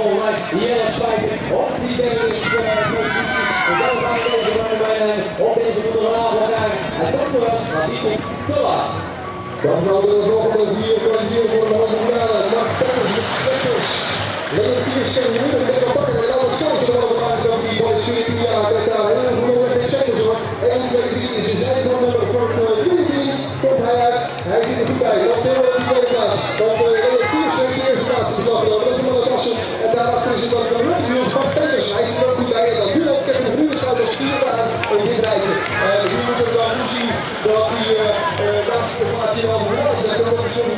Jelle op die derde positie. En dan gaan we deze Brandewijn op deze goede laag. Hij komt wel, maar die komt te laat. Dan gaan we de volgende vier kwalificeren voor de halve finale. Mark Peppers, Seppers. Leon en Albert Schultz de mogen maken dat die boys Julia met daar heel goed op met Seppers hoor. 1, 2, 3 is zijn zijde nummer voor het Unity. Komt hij uit. Hij zit er goed bij. Dan heel op de tweede plaats. Dan Leon Piersen de eerste plaats dan. Dat vierde aan in dit rijtje. En hier moeten we dan zien dat hij laatste plaats in al verwacht. Dat kan ook